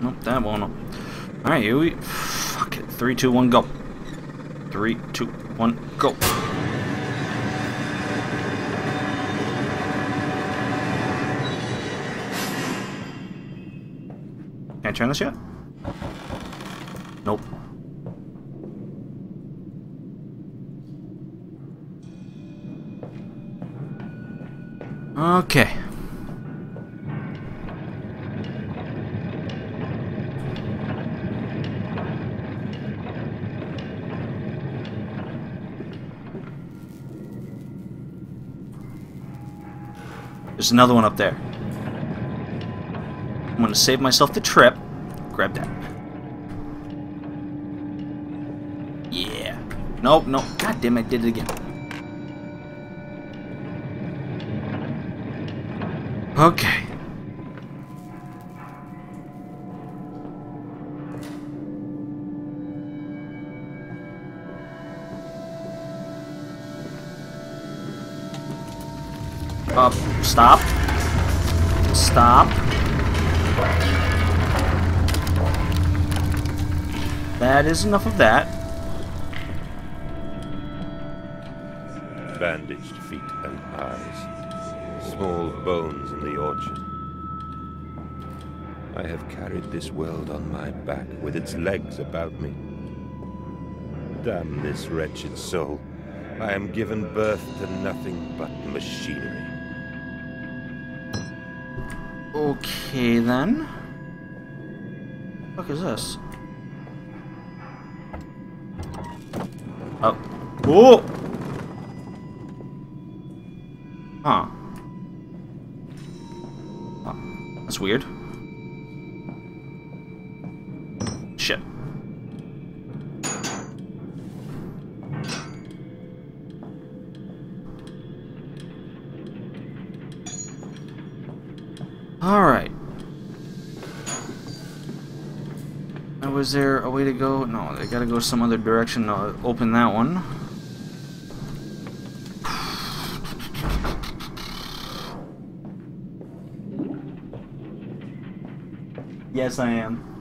Nope, that won't. Alright, here we... Fuck it. Three, two, one, go. Three, two, one, go. Can I turn this yet? Nope. Okay. There's another one up there. I'm gonna save myself the trip. Grab that. Yeah. Nope, nope. God damn, I did it again. Okay. Stop. Stop. That is enough of that. Bandaged feet and eyes. Small bones in the orchard. I have carried this world on my back with its legs about me. Damn this wretched soul. I am given birth to nothing but machinery. Okay then. What is this? Oh. Oh! Huh. Oh, that's weird. Alright. Was there a way to go? No, they gotta go some other direction to open that one. Yes, I am.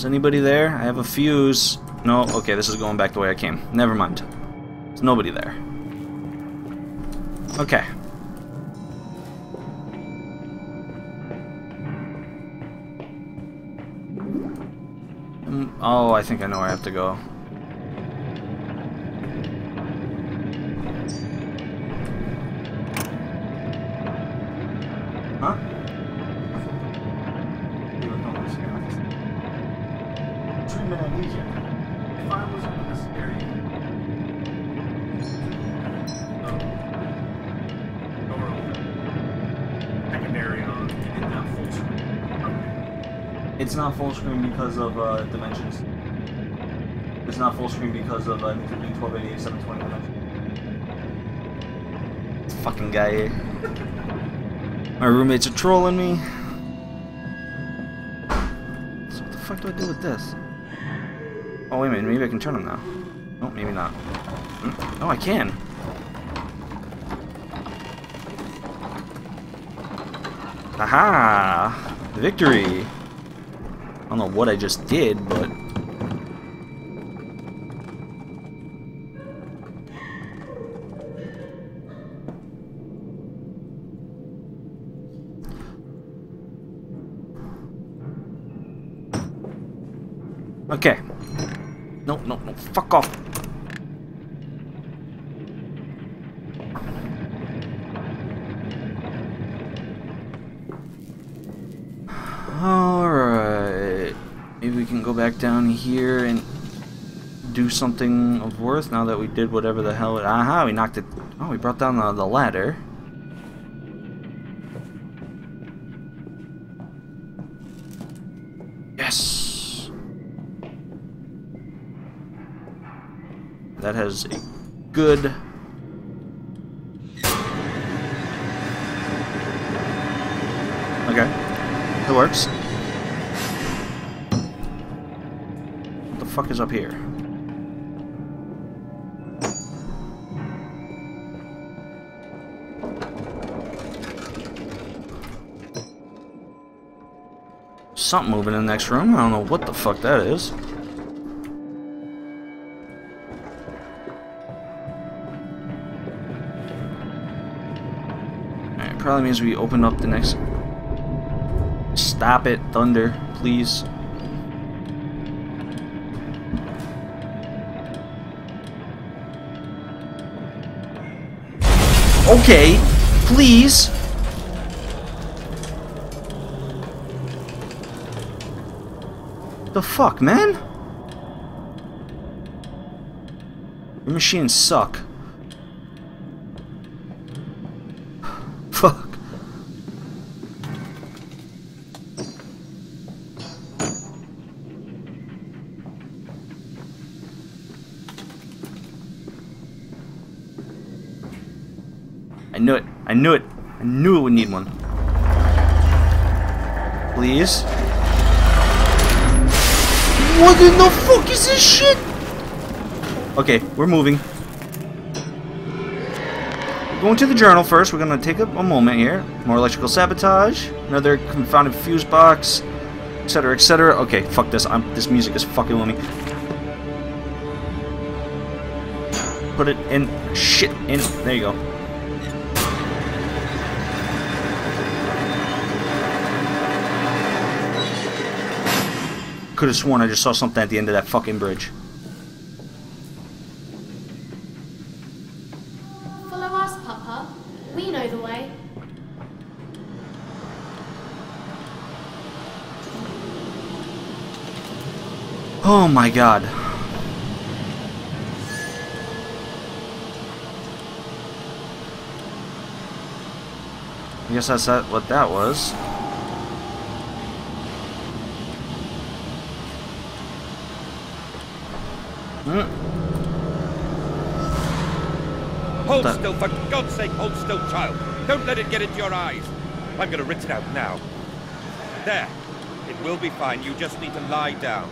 Is anybody there? I have a fuse. No, okay, this is going back the way I came. Never mind. There's nobody there. Okay. Um, oh, I think I know where I have to go. Huh? Treatment amnesia. If I was in this area. Door open. Secondary on. And not full screen. It's not full screen because of uh, dimensions. It's not full screen because of uh, be 1288 720 dimensions. This fucking guy here. My roommates are trolling me. So what the fuck do I do with this? Oh wait a minute, maybe I can turn them now. Oh, maybe not. Hmm? Oh, I can. Aha! Victory! I don't know what I just did, but... Okay. No, no, no. Fuck off. Alright. Maybe we can go back down here and do something of worth now that we did whatever the hell. Aha, we knocked it. Oh, we brought down the, the ladder. Yes! That has a good fuck is up here? Something moving in the next room. I don't know what the fuck that is. Alright, probably means we open up the next... Stop it, Thunder, please. Okay, please. The fuck, man? Your machines suck. Knew it. I knew it. I knew it would need one. Please. What in the fuck is this shit? Okay, we're moving. Going to the journal first. We're gonna take a, a moment here. More electrical sabotage. Another confounded fuse box. Etc. Etc. Okay, fuck this. I'm, this music is fucking with me. Put it in. Shit in. There you go. Could have sworn I just saw something at the end of that fucking bridge. Follow us, Papa. We know the way. Oh my god. I guess that's that, what that was. Hold That- still, for God's sake, hold still, child. Don't let it get into your eyes. I'm gonna rinse it out now. There. It will be fine. You just need to lie down.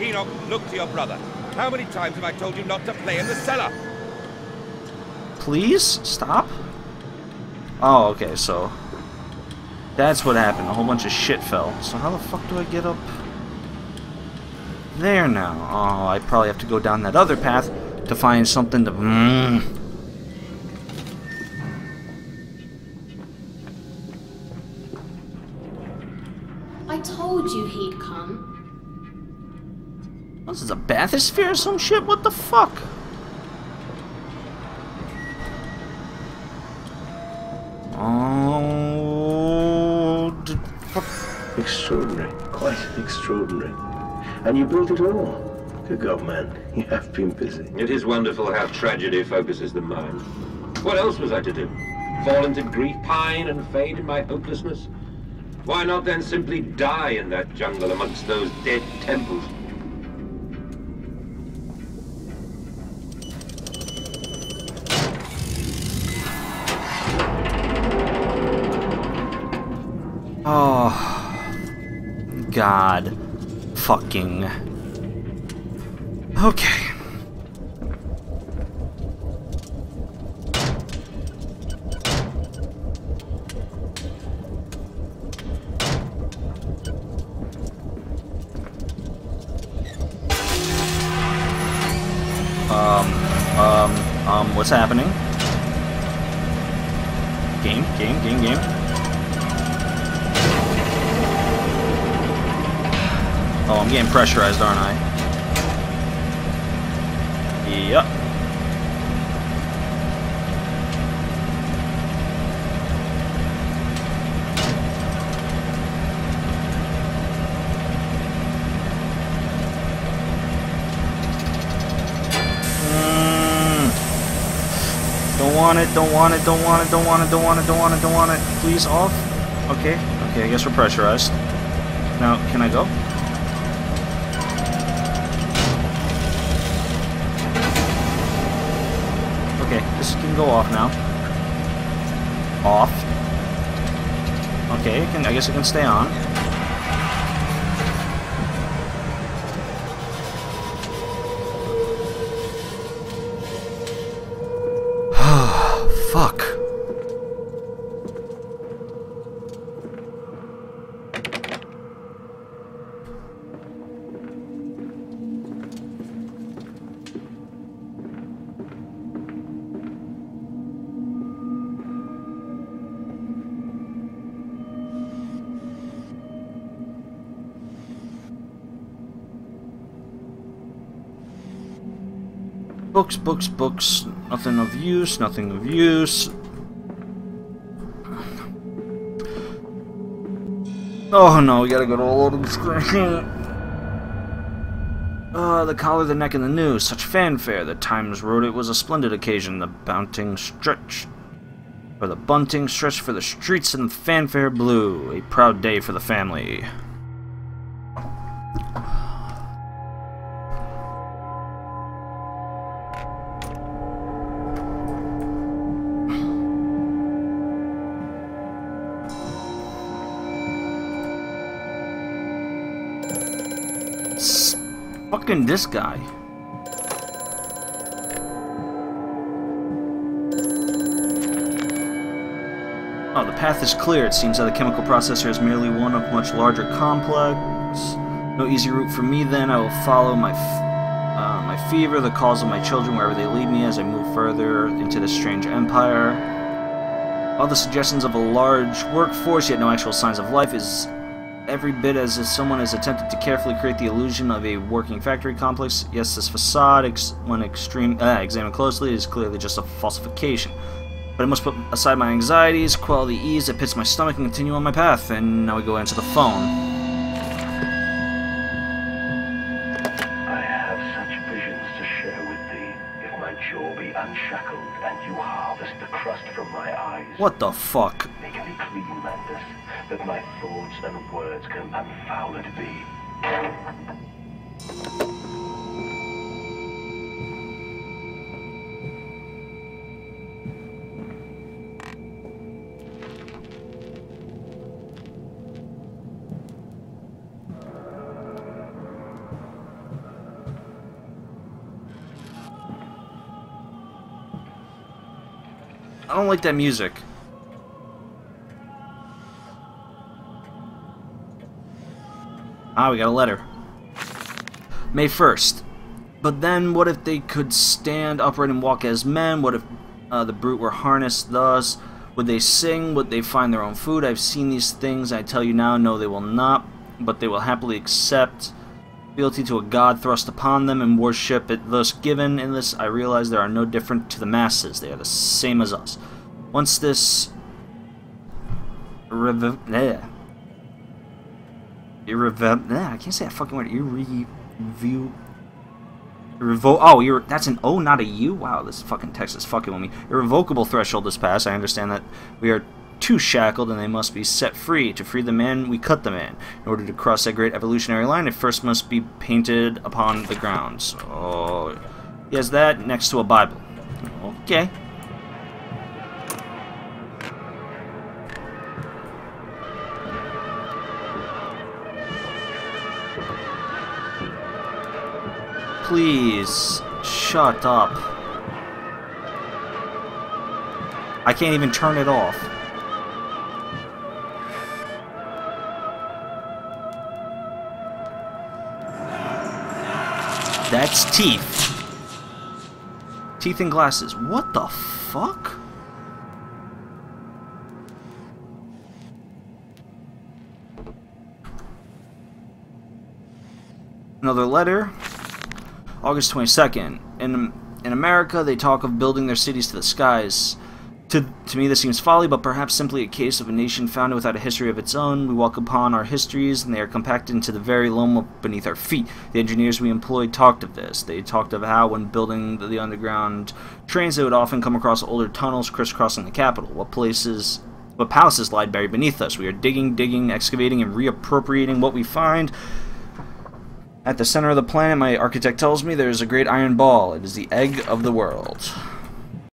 Enoch, look to your brother. How many times have I told you not to play in the cellar? Please stop. Oh, okay, so that's what happened. A whole bunch of shit fell. So how the fuck do I get up there now? Oh, I probably have to go down that other path to find something to. Mm. This is a bathysphere or some shit? What the fuck? Oh, fuck. Extraordinary. Quite extraordinary. And you built it all. Good God, man. You have been busy. It is wonderful how tragedy focuses the mind. What else was I to do? Fall into grief, pine, and fade in my hopelessness? Why not then simply die in that jungle amongst those dead temples? God. Fucking. Okay. Um, um, um, what's happening? Game, game, game, game. Oh, I'm getting pressurized, aren't I? Yep. Mm. Don't want it, don't want it, don't want it, don't want it, don't want it, don't want it, don't want it. Please off. Okay, okay, I guess we're pressurized. Now, can I go? Okay, this can go off now. Off. Okay, can, I guess it can stay on. Books, books, books. Nothing of use, nothing of use. Oh no, we gotta go to a loading screen. Uh, the collar, the neck, and the news. Such fanfare. The Times wrote it was a splendid occasion. The bunting stretch. For the bunting stretched for the streets and the fanfare blew. A proud day for the family. Fucking this guy. Oh, the path is clear. It seems that the chemical processor is merely one of much larger complex. No easy route for me then. I will follow my uh, my fever, the calls of my children wherever they lead me as I move further into this strange empire. All the suggestions of a large workforce, yet no actual signs of life, is every bit as if someone has attempted to carefully create the illusion of a working factory complex. Yes, this facade, ex when extreme, uh, examined closely, is clearly just a falsification. But I must put aside my anxieties, quell the ease that pits my stomach, and continue on my path. And now we go into the phone. I have such visions to share with thee. If my jaw be unshackled and you harvest the crust from my eyes, What the fuck? Clean, Mandus, that my thoughts and words can unfoul it be. I don't like that music. Ah, we got a letter. May 1st. But then, what if they could stand upright and walk as men? What if uh, the brute were harnessed thus? Would they sing? Would they find their own food? I've seen these things. I tell you now, no, they will not. But they will happily accept fealty to a god thrust upon them and worship it thus given. In this, I realize they are no different to the masses. They are the same as us. Once this. Irrev- nah, I can't say that fucking word. Irreview. Revo- oh, you're that's an O, not a U. Wow, this fucking text is fucking with me. Irrevocable threshold is passed. I understand that we are too shackled and they must be set free. To free the man, we cut the man. In order to cross that great evolutionary line, it first must be painted upon the ground. So, oh, he has that next to a Bible. Okay. Please, shut up. I can't even turn it off. That's teeth. Teeth and glasses. What the fuck? Another letter. August 22nd. In in America, they talk of building their cities to the skies. To, to me, this seems folly, but perhaps simply a case of a nation founded without a history of its own. We walk upon our histories, and they are compacted into the very loam beneath our feet. The engineers we employed talked of this. They talked of how, when building the, the underground trains, they would often come across older tunnels crisscrossing the capital. What places, what palaces lie buried beneath us? We are digging, digging, excavating, and reappropriating what we find. At the center of the planet, my architect tells me there is a great iron ball. It is the egg of the world.